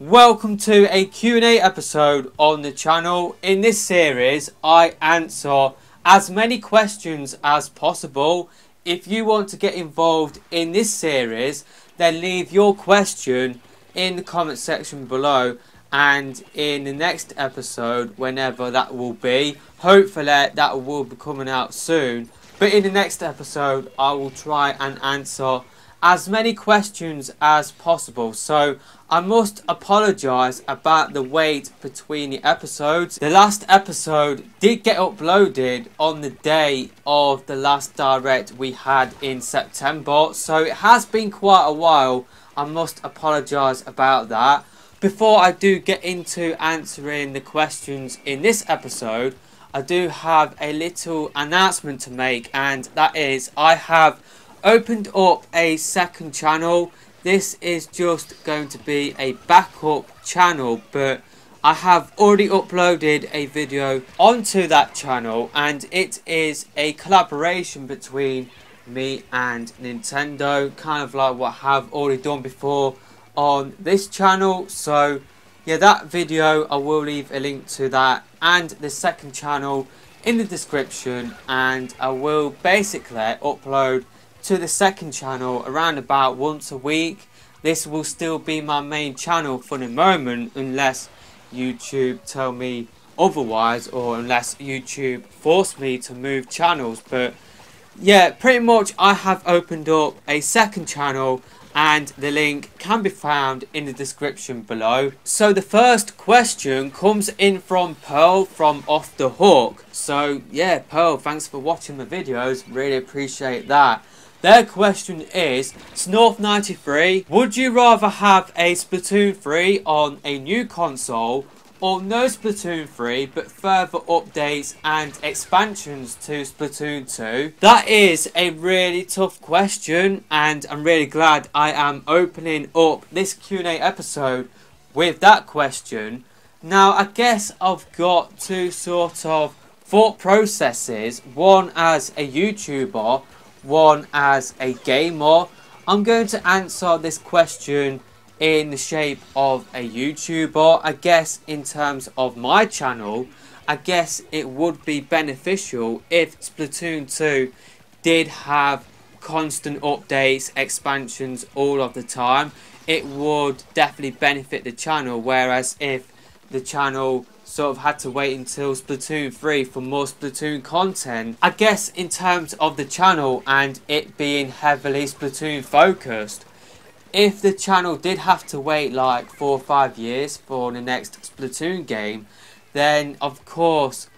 Welcome to a Q&A episode on the channel. In this series, I answer as many questions as possible. If you want to get involved in this series, then leave your question in the comment section below and in the next episode, whenever that will be, hopefully that will be coming out soon. But in the next episode, I will try and answer as many questions as possible. So I must apologise about the wait between the episodes. The last episode did get uploaded on the day of the last direct we had in September. So it has been quite a while. I must apologise about that. Before I do get into answering the questions in this episode, I do have a little announcement to make, and that is I have opened up a second channel. This is just going to be a backup channel, but I have already uploaded a video onto that channel and it is a collaboration between me and Nintendo, kind of like what I have already done before on this channel. So yeah, that video, I will leave a link to that and the second channel in the description and I will basically upload to the second channel around about once a week. This will still be my main channel for the moment unless YouTube tell me otherwise or unless YouTube force me to move channels. But yeah, pretty much I have opened up a second channel and the link can be found in the description below. So the first question comes in from Pearl from Off the Hook. So yeah, Pearl, thanks for watching the videos. Really appreciate that. Their question is, Snorth93, would you rather have a Splatoon 3 on a new console or no Splatoon 3 but further updates and expansions to Splatoon 2? That is a really tough question and I'm really glad I am opening up this Q&A episode with that question. Now I guess I've got two sort of thought processes, one as a YouTuber one as a gamer. I'm going to answer this question in the shape of a YouTuber. I guess in terms of my channel, I guess it would be beneficial if Splatoon 2 did have constant updates, expansions all of the time. It would definitely benefit the channel, whereas if the channel sort of had to wait until Splatoon 3 for more Splatoon content. I guess in terms of the channel and it being heavily Splatoon focused, if the channel did have to wait like four or five years for the next Splatoon game, then of course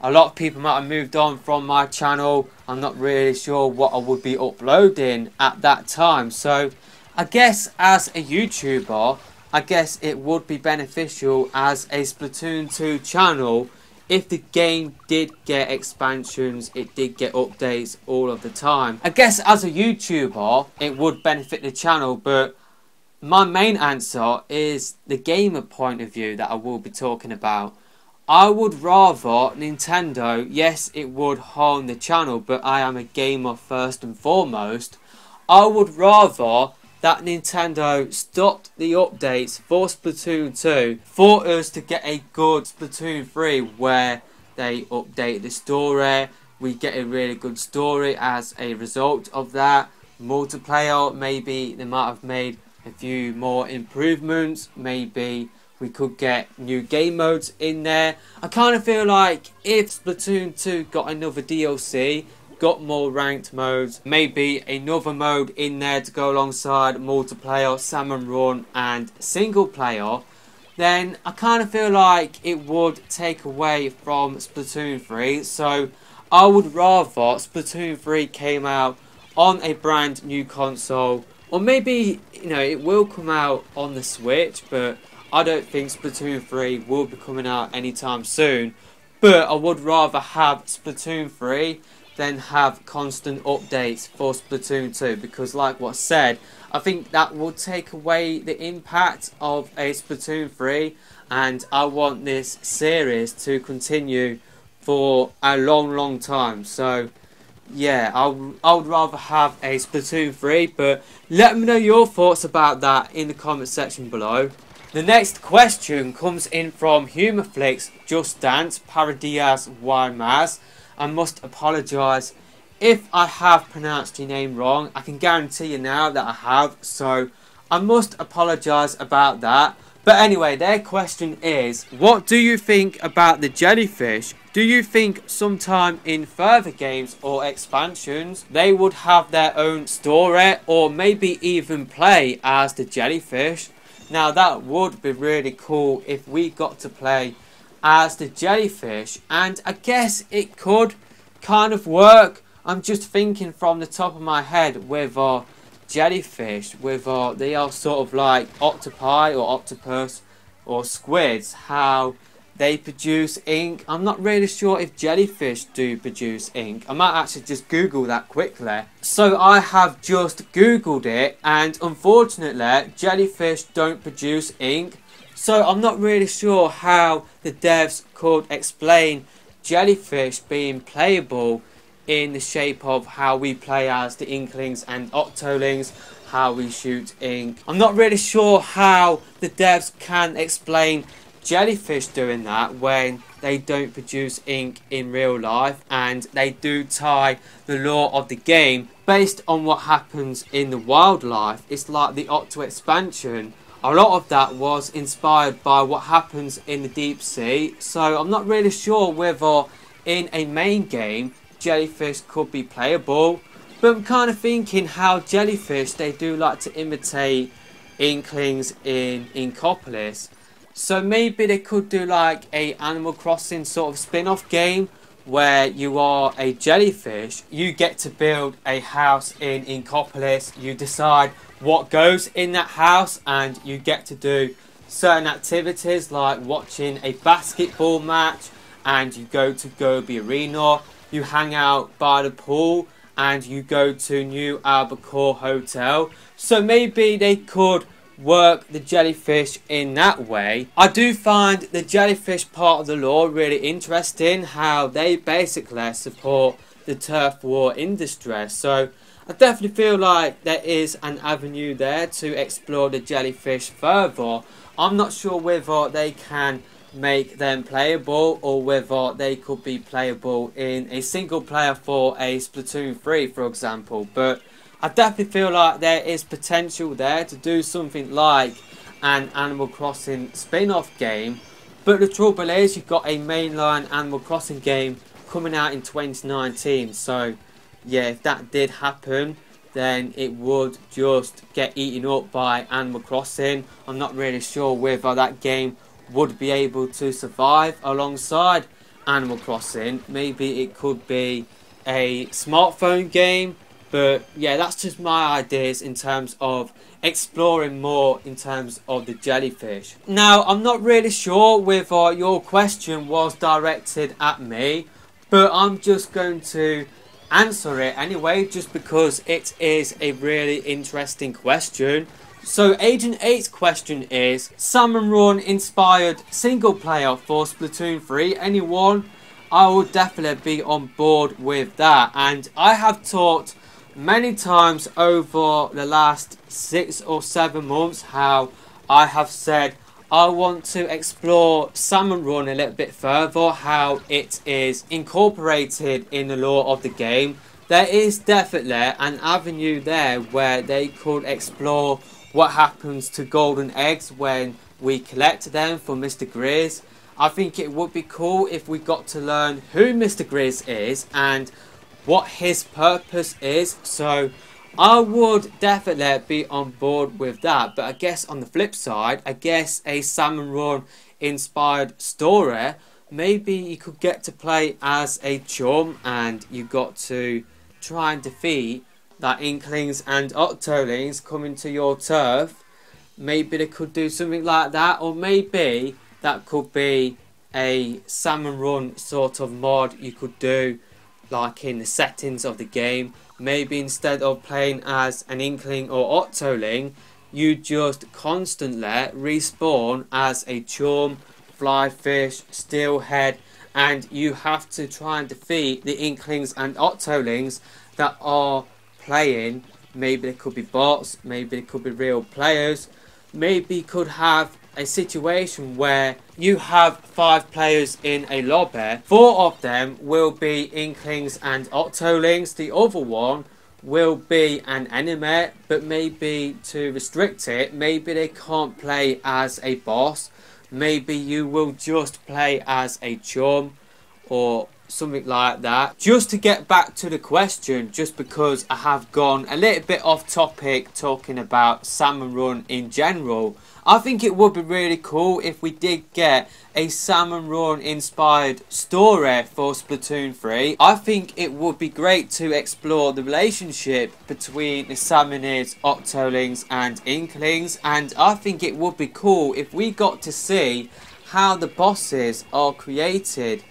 a lot of people might have moved on from my channel. I'm not really sure what I would be uploading at that time. So I guess as a YouTuber, I guess it would be beneficial as a Splatoon 2 channel if the game did get expansions, it did get updates all of the time. I guess as a YouTuber, it would benefit the channel, but my main answer is the gamer point of view that I will be talking about. I would rather Nintendo, yes, it would harm the channel, but I am a gamer first and foremost. I would rather that Nintendo stopped the updates for Splatoon 2 for us to get a good Splatoon 3 where they update the story. We get a really good story as a result of that. Multiplayer, maybe they might have made a few more improvements. Maybe we could get new game modes in there. I kind of feel like if Splatoon 2 got another DLC, got more ranked modes, maybe another mode in there to go alongside multiplayer, salmon run and single player, then I kind of feel like it would take away from Splatoon 3. So I would rather Splatoon 3 came out on a brand new console, or maybe you know it will come out on the Switch, but I don't think Splatoon 3 will be coming out anytime soon. But I would rather have Splatoon 3 then have constant updates for Splatoon 2 because like what said, I think that will take away the impact of a Splatoon 3 and I want this series to continue for a long long time so yeah I, I would rather have a Splatoon 3 but let me know your thoughts about that in the comment section below The next question comes in from Humorflix, Just Dance, Paradias Wymaz. I must apologise if I have pronounced your name wrong. I can guarantee you now that I have, so I must apologise about that. But anyway, their question is What do you think about the jellyfish? Do you think sometime in further games or expansions they would have their own story or maybe even play as the jellyfish? Now, that would be really cool if we got to play as the jellyfish, and I guess it could kind of work. I'm just thinking from the top of my head with uh, jellyfish with uh, they are sort of like octopi or octopus or squids how they produce ink. I'm not really sure if jellyfish do produce ink. I might actually just google that quickly. So i have just googled it and unfortunately jellyfish don't produce ink so i'm not really sure how the devs could explain jellyfish being playable in the shape of how we play as the Inklings and Octolings, how we shoot ink. I'm not really sure how the devs can explain jellyfish doing that when they don't produce ink in real life and they do tie the lore of the game based on what happens in the wildlife. It's like the Octo expansion. A lot of that was inspired by what happens in the deep sea, so I'm not really sure whether in a main game jellyfish could be playable. But I'm kind of thinking how jellyfish, they do like to imitate Inklings in Inkopolis. So maybe they could do like a Animal Crossing sort of spin-off game where you are a jellyfish. You get to build a house in Inkopolis. You decide what goes in that house and you get to do certain activities like watching a basketball match and you go to Goby Arena you hang out by the pool and you go to New Albacore Hotel. So maybe they could work the jellyfish in that way. I do find the jellyfish part of the lore really interesting, how they basically support the turf war industry. So I definitely feel like there is an avenue there to explore the jellyfish further. I'm not sure whether they can make them playable or whether they could be playable in a single player for a Splatoon 3 for example but I definitely feel like there is potential there to do something like an Animal Crossing spin-off game but the trouble is you've got a mainline Animal Crossing game coming out in 2019 so yeah if that did happen then it would just get eaten up by Animal Crossing. I'm not really sure whether that game would be able to survive alongside Animal Crossing. Maybe it could be a smartphone game, but yeah, that's just my ideas in terms of exploring more in terms of the jellyfish. Now, I'm not really sure whether uh, your question was directed at me, but I'm just going to answer it anyway, just because it is a really interesting question. So Agent 8's question is, Salmon Run inspired single player for Splatoon 3, anyone? I would definitely be on board with that. And I have talked many times over the last six or seven months how I have said I want to explore Salmon Run a little bit further, how it is incorporated in the lore of the game. There is definitely an avenue there where they could explore what happens to golden eggs when we collect them for Mr. Grizz. I think it would be cool if we got to learn who Mr. Grizz is and what his purpose is. So I would definitely be on board with that. But I guess on the flip side, I guess a Salmon Run inspired story, maybe you could get to play as a chum and you got to try and defeat that Inklings and Octolings coming to your turf, maybe they could do something like that, or maybe that could be a salmon run sort of mod you could do like in the settings of the game. Maybe instead of playing as an Inkling or Octoling, you just constantly respawn as a chum, flyfish, steelhead, and you have to try and defeat the Inklings and Octolings that are playing. Maybe they could be bots, maybe they could be real players. Maybe could have a situation where you have five players in a lobby. Four of them will be Inklings and Octolings. The other one will be an enemy, but maybe to restrict it, maybe they can't play as a boss. Maybe you will just play as a chum or something like that. Just to get back to the question, just because I have gone a little bit off topic talking about Salmon Run in general, I think it would be really cool if we did get a Salmon Run inspired story for Splatoon 3. I think it would be great to explore the relationship between the Salmonids, Octolings and Inklings and I think it would be cool if we got to see how the bosses are created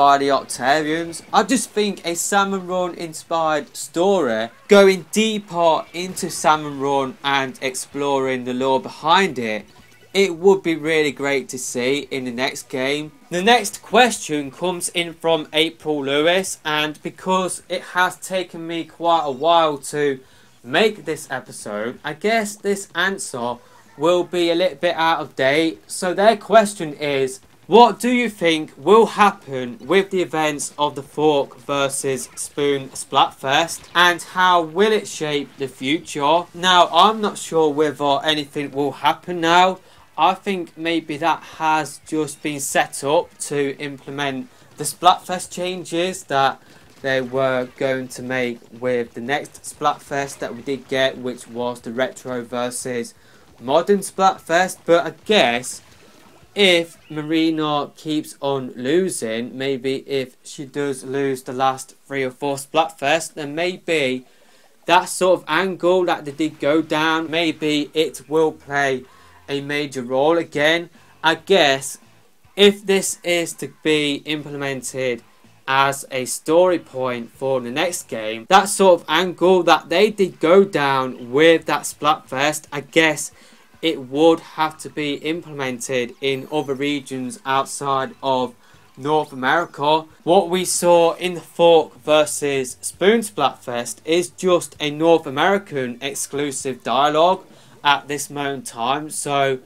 by the Octarians. I just think a Salmon Run inspired story going deeper into Salmon Run and exploring the lore behind it it would be really great to see in the next game. The next question comes in from April Lewis and because it has taken me quite a while to make this episode, I guess this answer will be a little bit out of date. So their question is, what do you think will happen with the events of the Fork versus Spoon Splatfest and how will it shape the future? Now, I'm not sure whether anything will happen now. I think maybe that has just been set up to implement the Splatfest changes that they were going to make with the next Splatfest that we did get, which was the Retro versus Modern Splatfest. But I guess if Marina keeps on losing, maybe if she does lose the last three or four Splatfest, then maybe that sort of angle that they did go down, maybe it will play a major role again. I guess if this is to be implemented as a story point for the next game, that sort of angle that they did go down with that Splatfest, I guess it would have to be implemented in other regions outside of North America. What we saw in the Fork versus Spoon Splatfest is just a North American exclusive dialogue at this moment in time. So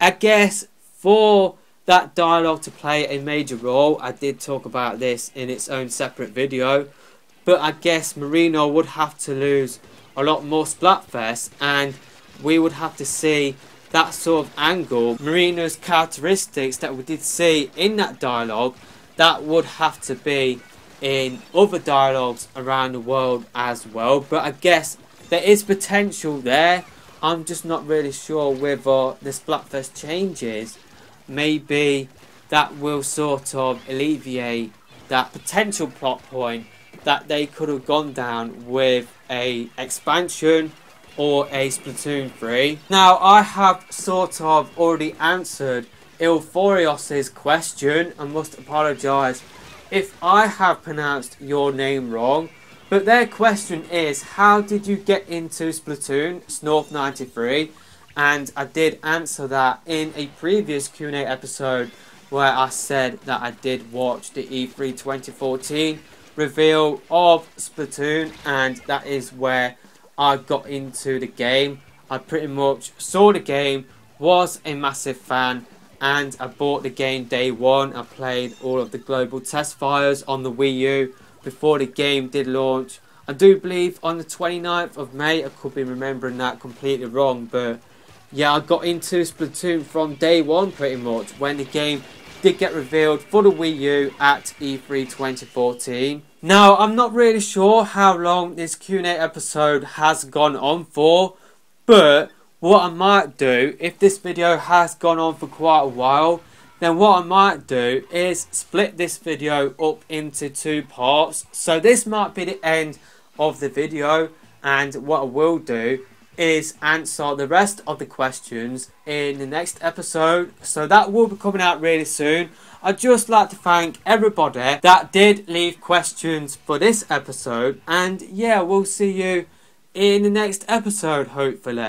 I guess for that dialogue to play a major role, I did talk about this in its own separate video. But I guess Marina would have to lose a lot more Splatfest and we would have to see that sort of angle, Marina's characteristics that we did see in that dialogue, that would have to be in other dialogues around the world as well. But I guess there is potential there. I'm just not really sure whether the Splatfest changes. Maybe that will sort of alleviate that potential plot point that they could have gone down with a expansion or a Splatoon 3. Now, I have sort of already answered Ilforios's question and must apologise if I have pronounced your name wrong. But their question is, how did you get into Splatoon, Snorth93? And I did answer that in a previous Q&A episode where I said that I did watch the E3 2014 reveal of Splatoon and that is where I got into the game. I pretty much saw the game, was a massive fan, and I bought the game day one. I played all of the global test fires on the Wii U before the game did launch. I do believe on the 29th of May, I could be remembering that completely wrong, but yeah, I got into Splatoon from day one pretty much when the game did get revealed for the Wii U at E3 2014. Now, I'm not really sure how long this Q&A episode has gone on for, but what I might do, if this video has gone on for quite a while, then what I might do is split this video up into two parts. So this might be the end of the video, and what I will do is answer the rest of the questions in the next episode. So that will be coming out really soon. I'd just like to thank everybody that did leave questions for this episode. And yeah, we'll see you in the next episode, hopefully.